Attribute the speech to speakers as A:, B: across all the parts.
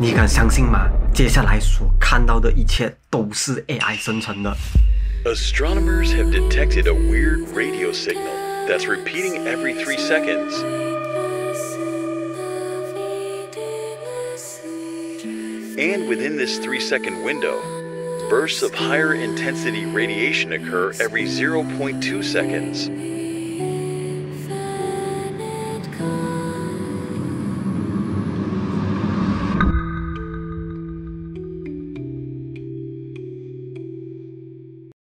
A: 你敢相信吗？接下来所看到的一切都是 AI 生成的。
B: Astronomers have detected a weird radio signal that's repeating every three seconds. And within this three second window, bursts of higher intensity radiation occur every 0.2 seconds.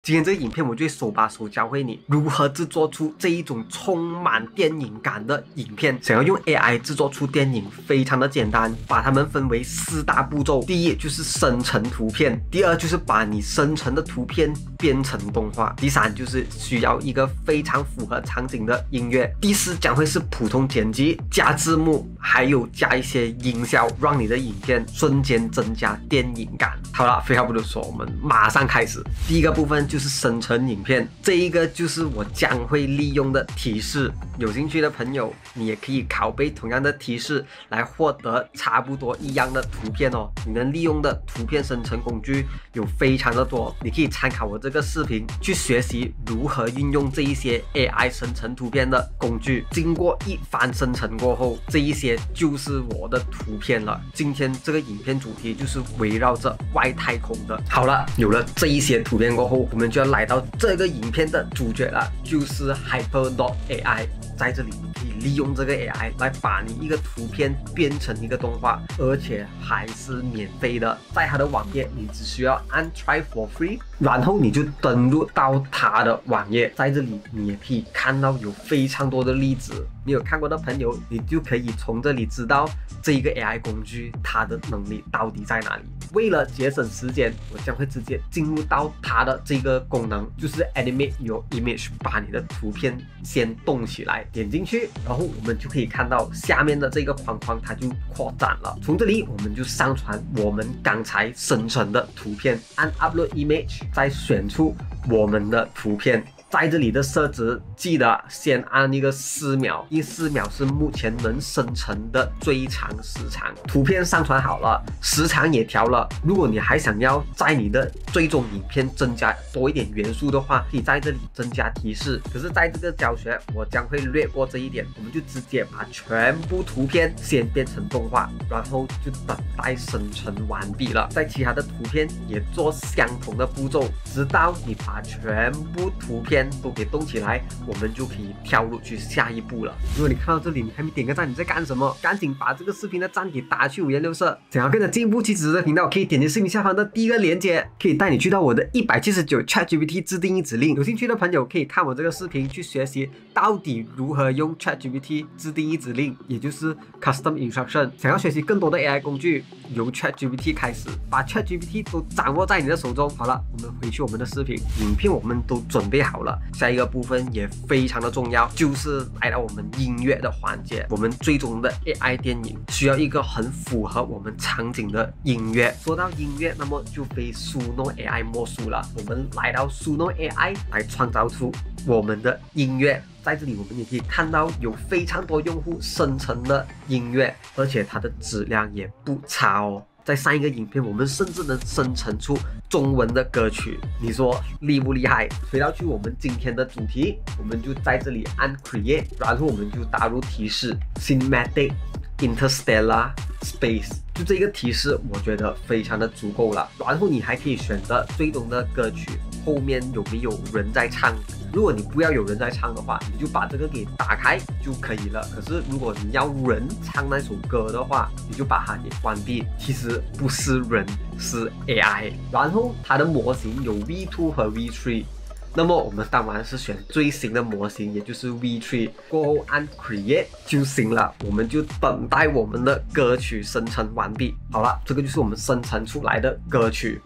A: 今天这个影片，我就会手把手教会你如何制作出这一种充满电影感的影片。想要用 AI 制作出电影，非常的简单，把它们分为四大步骤。第一就是生成图片，第二就是把你生成的图片编成动画，第三就是需要一个非常符合场景的音乐，第四将会是普通剪辑加字幕，还有加一些音效，让你的影片瞬间增加电影感。好了，废话不多说，我们马上开始。第一个部分就是生成影片，这一个就是我将会利用的提示。有兴趣的朋友，你也可以拷贝同样的提示来获得差不多一样的图片哦。你能利用的图片生成工具有非常的多，你可以参考我这个视频去学习如何运用这一些 AI 生成图片的工具。经过一番生成过后，这一些就是我的图片了。今天这个影片主题就是围绕着外太空的。好了，有了这一些图片过后，我们就要来到这个影片的主角了，就是 Hyperdot AI。在这里，你可以利用这个 AI 来把你一个图片变成一个动画，而且还是免费的。在它的网页，你只需要按 Try for free，然后你就登录到它的网页。在这里，你也可以看到有非常多的例子。你有看过的朋友，你就可以从这里知道这一个 AI 工具它的能力到底在哪里。为了节省时间，我将会直接进入到它的这个功能，就是 Animate Your Image，把你的图片先动起来。点进去，然后我们就可以看到下面的这个框框，它就扩展了。从这里，我们就上传我们刚才生成的图片，按 Upload Image，再选出我们的图片。在这里的设置，记得先按一个四秒，因为四秒是目前能生成的最长时长。图片上传好了，时长也调了。如果你还想要在你的最终影片增加多一点元素的话，可以在这里增加提示。可是，在这个教学，我将会略过这一点，我们就直接把全部图片先变成动画，然后就等待生成完毕了。在其他的图片也做相同的步骤，直到你把全部图片。都给动起来，我们就可以跳入去下一步了。如果你看到这里，你还没点个赞，你在干什么？赶紧把这个视频的赞给打去五颜六色。想要跟着进步去子的频道，可以点击视频下方的第一个链接，可以带你去到我的一百七十九 ChatGPT 自定义指令。有兴趣的朋友可以看我这个视频去学习到底如何用 ChatGPT 自定义指令，也就是 Custom Instruction。想要学习更多的 AI 工具，由 ChatGPT 开始，把 ChatGPT 都掌握在你的手中。好了，我们回去我们的视频，影片我们都准备好了。下一个部分也非常的重要，就是来到我们音乐的环节。我们最终的 AI 电影需要一个很符合我们场景的音乐。说到音乐，那么就非 Suno AI 莫属了。我们来到 Suno AI 来创造出我们的音乐。在这里，我们也可以看到有非常多用户生成的音乐，而且它的质量也不差哦。在上一个影片，我们甚至能生成出中文的歌曲，你说厉不厉害？回到去我们今天的主题，我们就在这里按 Create，然后我们就打入提示 Cinematic Interstellar Space，就这个提示，我觉得非常的足够了。然后你还可以选择最终的歌曲后面有没有人在唱。如果你不要有人在唱的话，你就把这个给打开就可以了。可是如果你要人唱那首歌的话，你就把它给关闭。其实不是人，是 AI。然后它的模型有 V2 和 V3，那么我们当然是选最新的模型，也就是 V3。过后按 Create 就行了，我们就等待我们的歌曲生成完毕。好了，这个就是我们生成出来的歌曲。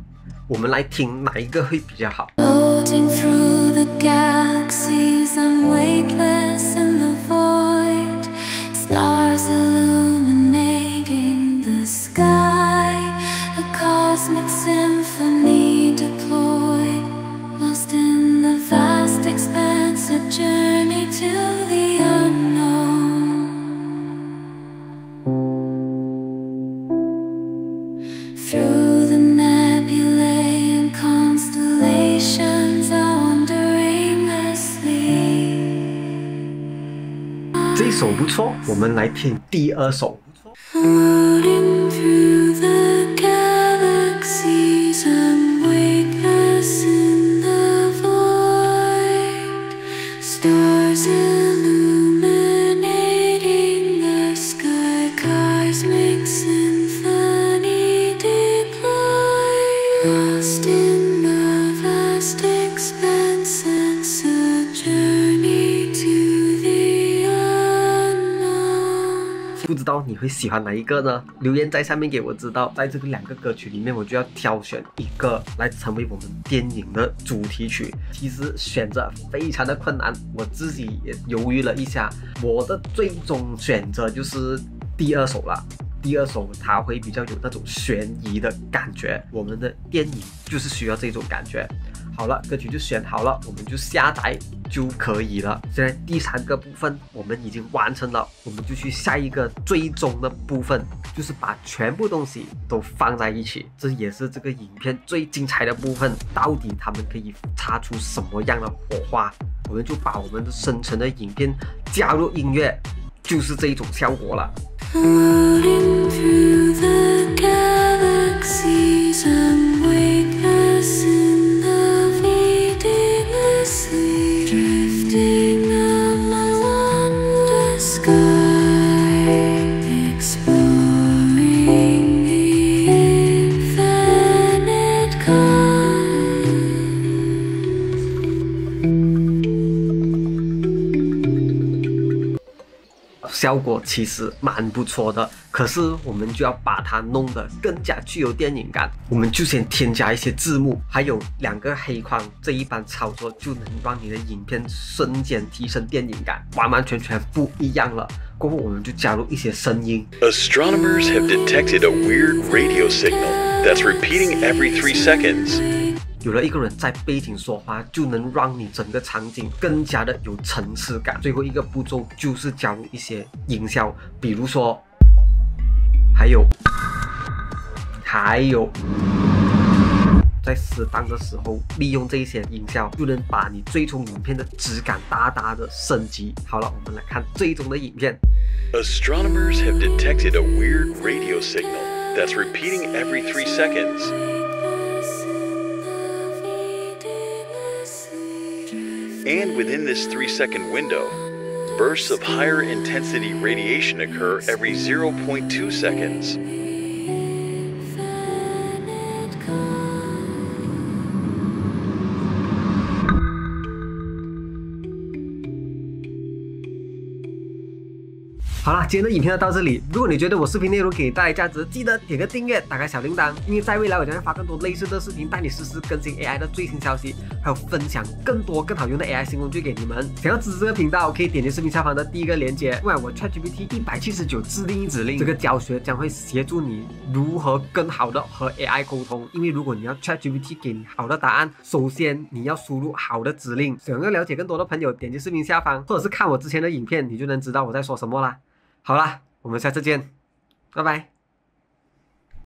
A: 我们来听哪一个会比较好？我们来听第二首。
C: Floating through the galaxies, I'm weightless in the void. Stars illuminating the sky, cosmic
A: 道你会喜欢哪一个呢？留言在下面给我知道。在这个两个歌曲里面，我就要挑选一个来成为我们电影的主题曲。其实选择非常的困难，我自己也犹豫了一下，我的最终选择就是第二首了。第二首它会比较有那种悬疑的感觉，我们的电影就是需要这种感觉。好了，歌曲就选好了，我们就下载就可以了。现在第三个部分我们已经完成了，我们就去下一个最终的部分，就是把全部东西都放在一起。这也是这个影片最精彩的部分，到底他们可以擦出什么样的火花？我们就把我们的生成的影片加入音乐，就是这一种效果了。效果其实蛮不错的，可是我们就要把它弄得更加具有电影感。我们就先添加一些字幕，还有两个黑框，这一般操作就能让你的影片瞬间提升电影感，完完全全不一样了。过后我们就加入一些声音
B: ，Astronomers have detected a weird radio signal that's repeating every three seconds.
A: 有了一个人在背景说话，就能让你整个场景更加的有层次感。最后一个步骤就是加入一些音效，比如说，还有，还有，在适当的时候利用这一些音效，就能把你最终影片的质感大大的升级。好了，我们来看最终的影片。
B: Astronomers have detected a weird radio signal that's repeating every three seconds. And within this three second window, bursts of higher intensity radiation occur every 0.2 seconds.
A: 好啦，今天的影片就到这里。如果你觉得我视频内容给你带来价值，记得点个订阅，打开小铃铛，因为在未来我将会发更多类似的视频，带你实时更新 AI 的最新消息，还有分享更多更好用的 AI 新工具给你们。想要支持这个频道，可以点击视频下方的第一个链接，另外我 ChatGPT 一百七十九自定义指令。这个教学将会协助你如何更好的和 AI 沟通。因为如果你要 ChatGPT 给你好的答案，首先你要输入好的指令。想要了解更多的朋友，点击视频下方，或者是看我之前的影片，你就能知道我在说什么啦。好啦，我们下次见，拜拜。